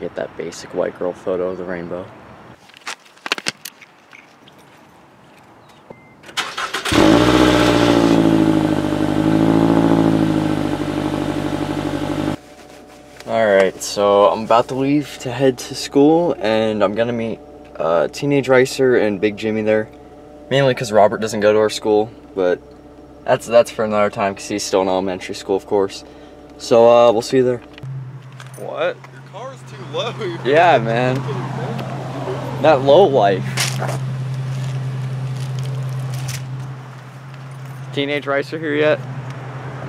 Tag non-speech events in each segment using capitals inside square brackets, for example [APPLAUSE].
get that basic white girl photo of the rainbow. Alright, so I'm about to leave to head to school and I'm gonna meet uh, Teenage Ricer and Big Jimmy there. Mainly because Robert doesn't go to our school, but that's that's for another time because he's still in elementary school, of course. So uh, we'll see you there. What? Your car's too low. Yeah, man. That low life. Teenage Ricer here yet?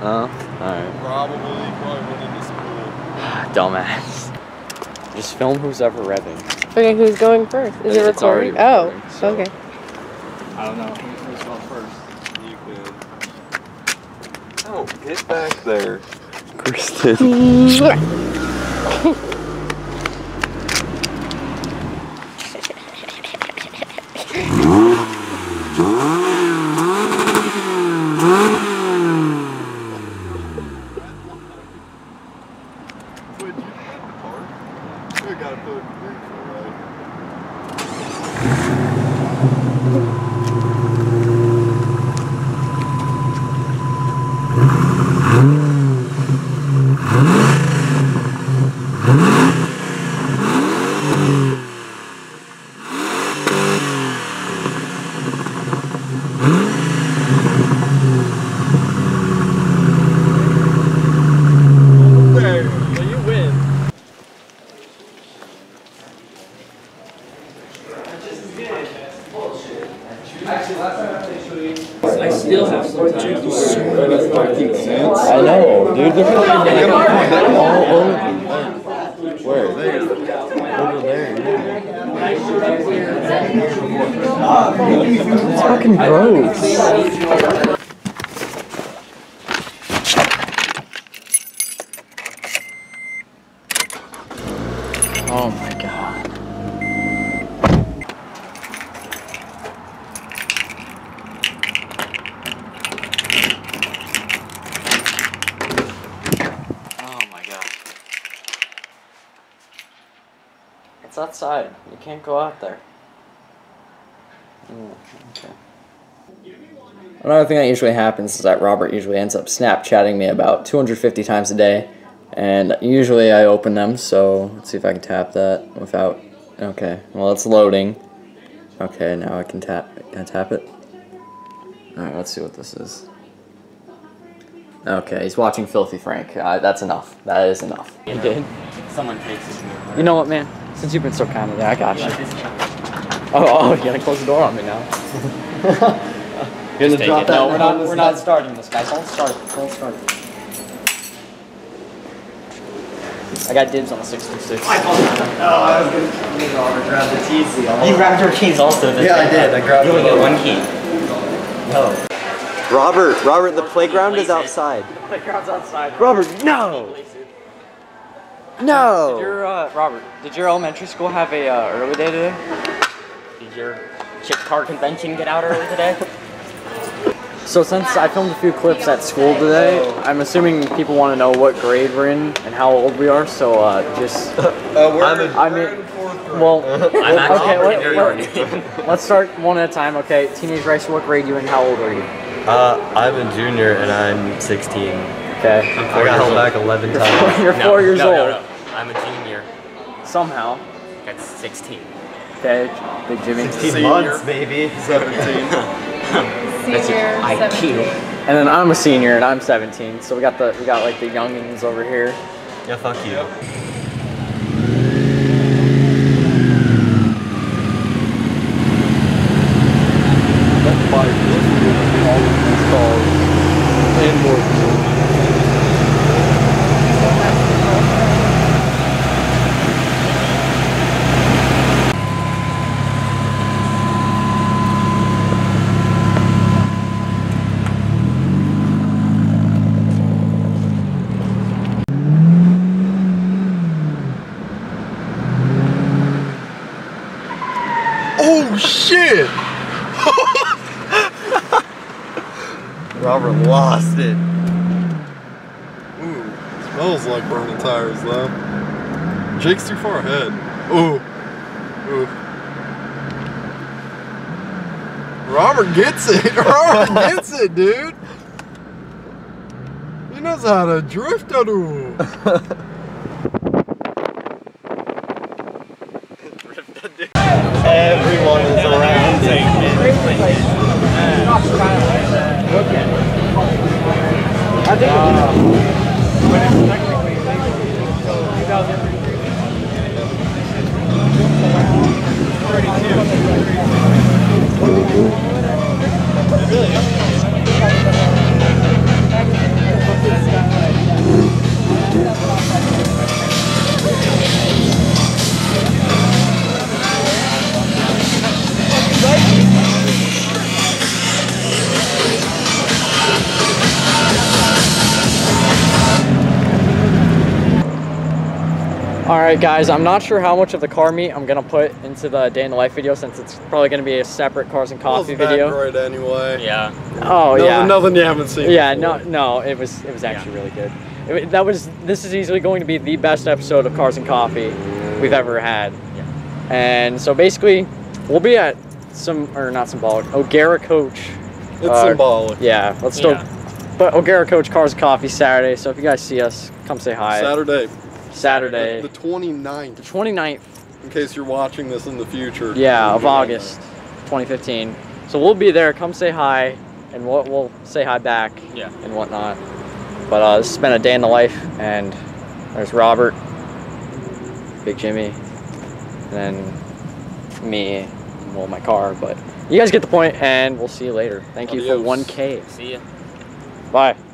Uh, no? Alright. Probably, probably went into school. [SIGHS] Dumbass. Just film who's ever revving. Okay, who's going first? Is it It's already recording? Oh, recording, so- okay. I don't know. Who's going first? You can. Oh, get back there. Kristen. [LAUGHS] [LAUGHS] Wait, you have the car? We gotta put in neutral, right? There. Well, you win. I still have some. I know, dude. They're all over. Where? Over there. It's fucking gross. Oh my god. It's outside. You can't go out there. Mm, okay. Another thing that usually happens is that Robert usually ends up Snapchatting me about 250 times a day. And usually I open them, so let's see if I can tap that without. Okay, well, it's loading. Okay, now I can tap. Can I tap it? Alright, let's see what this is. Okay, he's watching Filthy Frank. Uh, that's enough. That is enough. You did? Someone takes it. You know what, man? Since you've been so kind today, I got you. Oh, oh, you gotta close the door on me now. [LAUGHS] Gonna Take it. No, we're not. We're not starting this, guys. Don't start it. Don't start it. I got dibs on the 626. You grabbed your keys also. Yeah, I did. I grabbed You only got one key. No. Robert, Robert, the playground is outside. The playground's outside. Robert, no! Did No! your uh, Robert? Did your elementary school have a uh, early day today? Did your chip car convention get out early today? [LAUGHS] So since I filmed a few clips at school today, I'm assuming people want to know what grade we're in and how old we are. So uh, just [LAUGHS] Uh, we're, I mean, well, [LAUGHS] I'm actually okay. pretty Let, nerdy. let, let's start one at a time. Okay, teenage Ricer, what grade you in? How old are you? Uh, I'm a junior and I'm 16. Okay, I got held back 11 times. you're No, four years no, old. No, no, I'm a junior. Somehow. That's 16. Okay, Big Jimmy. 16 months, maybe. [LAUGHS] 17. That's your Senior, IQ. 17. And then I'm a senior and I'm 17. So we got the we got like the youngins over here. Yeah, fuck you. That bike was all of these cars and more than that. Oh shit! Robert lost it. Ooh, smells like burning tires though. Jake's too far ahead. Ooh. Ooh. Robert gets it. [LAUGHS] Robert gets it, dude. He knows how to drift, dude. [LAUGHS] I think uh, it's technically legal, All right, guys. I'm not sure how much of the car meet I'm gonna put into the day in the life video since it's probably gonna be a separate cars and coffee video. Great anyway. Yeah. Oh Nothing, yeah. nothing you haven't seen. Yeah, before. no, no, it was it was actually really good. It, that was this is easily going to be the best episode of Cars and Coffee we've ever had. Yeah. And so basically, we'll be at some or not symbolic O'Gara Coach. It's uh, symbolic. Yeah, let's still. Yeah. But O'Gara Coach Cars and Coffee Saturday. So if you guys see us, come say hi. Saturday, Saturday, the 29th, the 29th. in case you're watching this in the future. Yeah, of August, 2015. So we'll be there. Come say hi, and we'll, we'll say hi back. Yeah. And whatnot. But uh, this has been a day in the life, and there's Robert, Big Jimmy, and then me, well, my car. But you guys get the point, and we'll see you later. Thank you for 1K. See ya. Bye. Bye.